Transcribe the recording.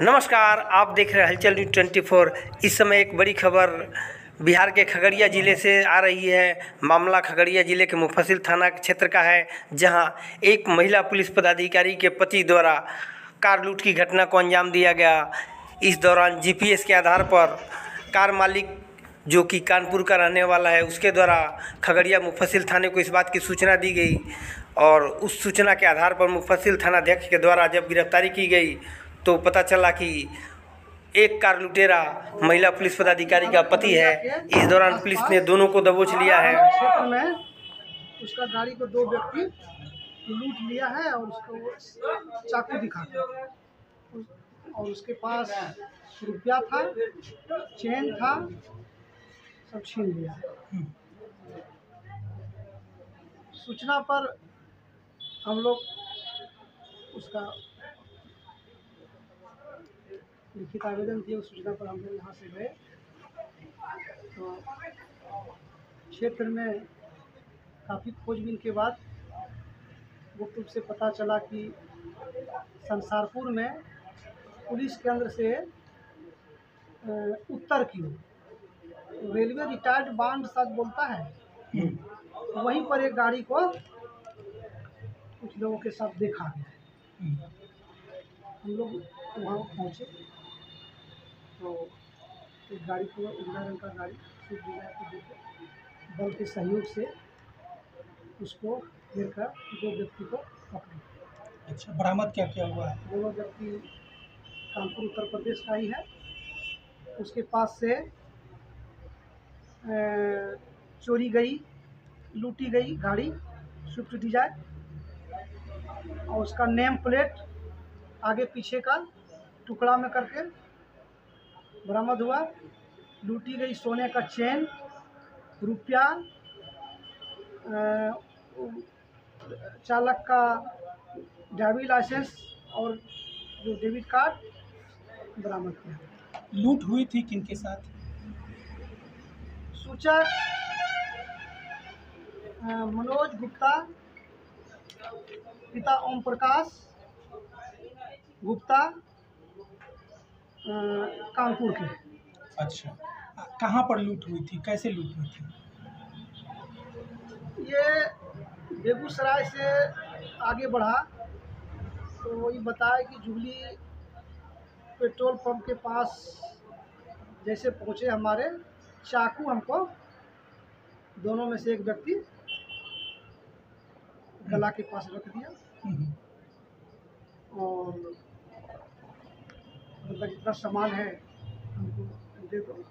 नमस्कार, आप देख रहे हैं हलचल न्यूज़ ट्वेंटी फोर। इस समय एक बड़ी खबर बिहार के खगड़िया ज़िले से आ रही है। मामला खगड़िया ज़िले के मुफसिल थाना क्षेत्र का है, जहाँ एक महिला पुलिस पदाधिकारी के पति द्वारा कार लूट की घटना को अंजाम दिया गया। इस दौरान जीपीएस के आधार पर कार मालिक, जो कि कानपुर का रहने वाला है, उसके द्वारा खगड़िया मुफसिल थाने को इस बात की सूचना दी गई और उस सूचना के आधार पर मुफसिल थानाध्यक्ष के द्वारा जब गिरफ्तारी की गई तो पता चला कि एक कार लुटेरा महिला पुलिस पदाधिकारी का पति है। इस दौरान पुलिस ने दोनों को दबोच लिया है। उसका गाड़ी को दो व्यक्ति लूट लिया है और उसको चाकू दिखाते और उसके पास रुपया था, चेन था, सब छीन लिया। सूचना पर हम लोग उसका लिखित आवेदन दिए उस सूचना पर हम लोग यहाँ से गए। तो क्षेत्र में काफ़ी खोजबीन के बाद गुप्त रूप से पता चला कि संसारपुर में पुलिस केंद्र से उत्तर की रेलवे रिटायर्ड बांड शायद बोलता है। वहीं पर एक गाड़ी को कुछ लोगों के साथ देखा गया। हम लोग वहाँ पहुँचे। तो एक गाड़ी को उजला रंग का गाड़ी देखे बल के सहयोग से उसको लेकर दो व्यक्ति को पकड़े। अच्छा बरामद क्या क्या हुआ है? दोनों व्यक्ति कानपुर उत्तर प्रदेश का ही है। उसके पास से चोरी गई लूटी गई गाड़ी स्विफ्ट डिज़ायर और उसका नेम प्लेट आगे पीछे का टुकड़ा में करके बरामद हुआ। लूटी गई सोने का चेन रुपया चालक का ड्राइविंग लाइसेंस और जो डेबिट कार्ड बरामद किया। लूट हुई थी किनके साथ? सूचक मनोज गुप्ता पिता ओम प्रकाश गुप्ता कानपुर के। अच्छा। कहाँ पर लूट हुई थी? कैसे लूट हुई थी? ये बेगूसराय से आगे बढ़ा तो वही बताया कि जुबली पेट्रोल पंप के पास जैसे पहुँचे हमारे चाकू हमको दोनों में से एक व्यक्ति गला के पास रख दिया। हम्म, और मतलब जितना सामान है हमको दे दो।